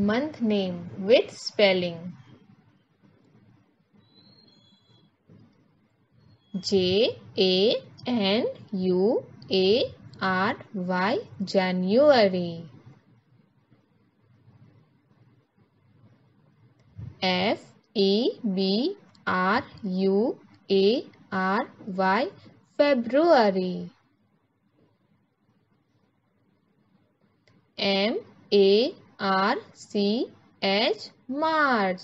month name with spelling. J A N U A R Y January F E B R U A R Y February M A R C H March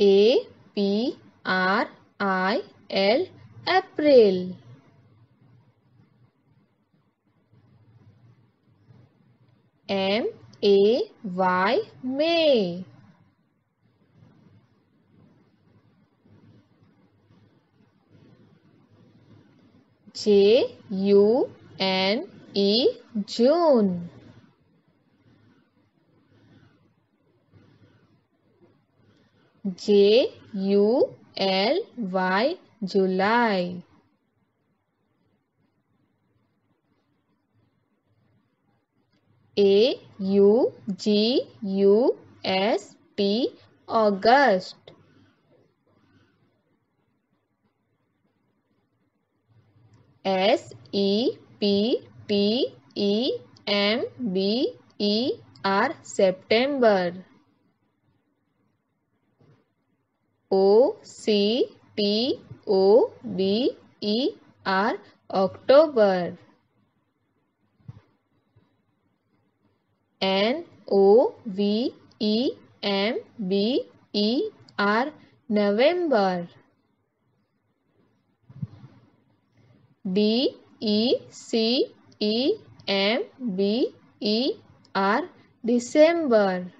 A P R I L April. M A Y May. J U N E June. J U L Y July. A U G U S T August. S E P T E M B E R September. O C T O B E R October. N O V E M B E R November. D E C E M B E R December